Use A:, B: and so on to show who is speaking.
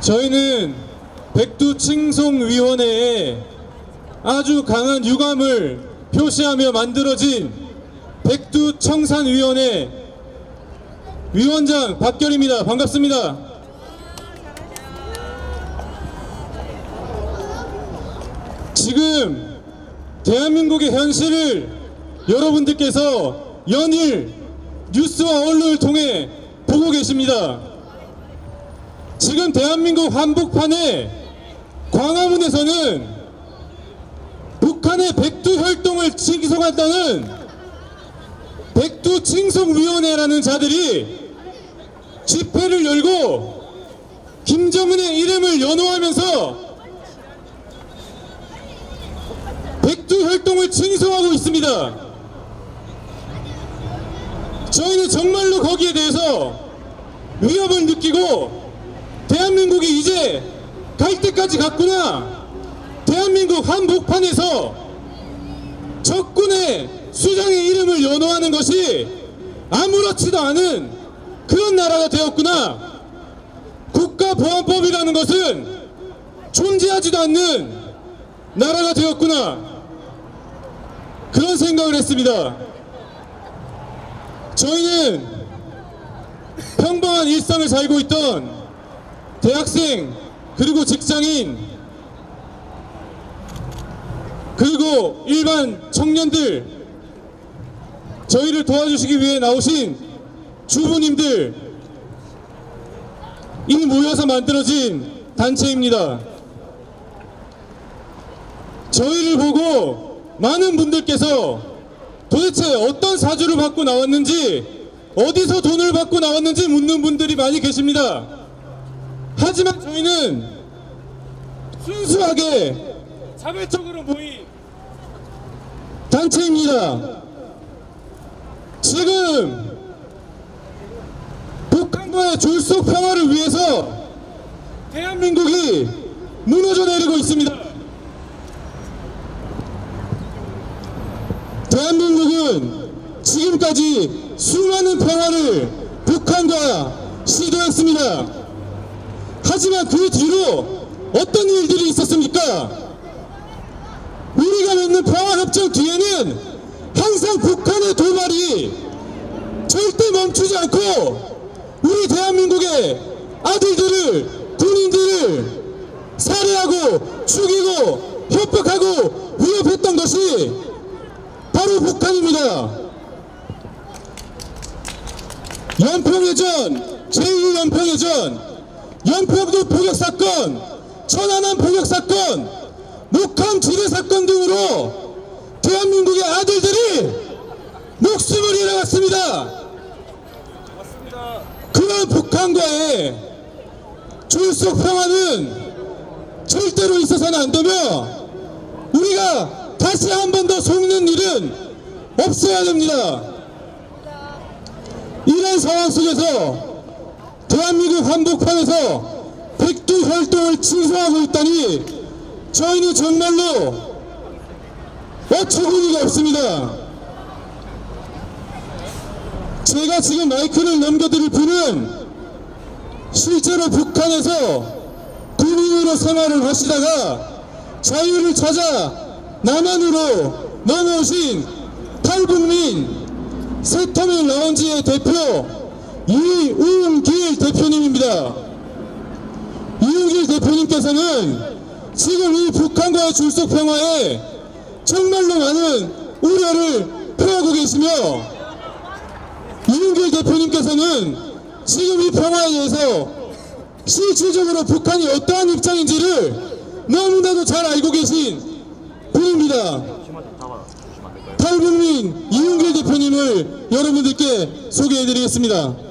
A: 저희는 백두칭송위원회에 아주 강한 유감을 표시하며 만들어진 백두청산위원회 위원장 박결입니다. 반갑습니다. 지금 대한민국의 현실을 여러분들께서 연일 뉴스와 언론을 통해 보고 계십니다. 지금 대한민국 한복판에 광화문에서는 북한의 백두혈동을 칭송한다는 백두칭송위원회라는 자들이 집회를 열고 김정은의 이름을 연호하면서 백두혈동을 칭송하고 있습니다. 저희는 정말로 거기에 대해서 위협을 느끼고 대한민국이 이제 갈 때까지 갔구나. 대한민국 한복판에서 적군의 수장의 이름을 연호하는 것이 아무렇지도 않은 그런 나라가 되었구나. 국가보안법이라는 것은 존재하지도 않는 나라가 되었구나. 그런 생각을 했습니다. 저희는 평범한 일상을 살고 있던 대학생 그리고 직장인 그리고 일반 청년들 저희를 도와주시기 위해 나오신 주부님들 이 모여서 만들어진 단체입니다. 저희를 보고 많은 분들께서 도대체 어떤 사주를 받고 나왔는지 어디서 돈을 받고 나왔는지 묻는 분들이 많이 계십니다. 하지만 저희는 순수하게 자발적으로 모인 단체입니다. 지금 북한과의 졸속 평화를 위해서 대한민국이 무너져 내리고 있습니다. 대한민국은 지금까지 수많은 평화를 북한과 시도했습니다. 하지만 그 뒤로 어떤 일들이 있었습니까? 우리가 맺는 평화협정 뒤에는 항상 북한의 도발이 절대 멈추지 않고 우리 대한민국의 아들들을 군인들을 살해하고 죽이고 협박하고 위협했던 것이 바로 북한입니다. 연평해전, 제2연평해전, 연평도 포격사건, 천안함 포격사건, 북한 지뢰 사건 등으로 대한민국의 아들들이 목숨을 잃어갔습니다. 그런 북한과의 졸속 평화는 절대로 있어서는 안 되며 우리가 다시 한 번 더 속는 일은 없어야 됩니다. 이런 상황 속에서 대한민국 한복판에서 백두 활동을 칭송하고 있다니 저희는 정말로 어처구니가 없습니다. 제가 지금 마이크를 넘겨드릴 분은 실제로 북한에서 군인으로 생활을 하시다가 자유를 찾아 남한으로 넘어오신 탈북민 세터밀 라운지의 대표 이웅길 대표님입니다. 이웅길 대표님께서는 지금 이 북한과의 줄속 평화에 정말로 많은 우려를 표하고 계시며 이웅길 대표님께서는 지금 이 평화에 대해서 실질적으로 북한이 어떠한 입장인지를 너무나도 잘 알고 계신 분입니다. 탈북민 이윤길 대표님을 여러분들께 소개해드리겠습니다.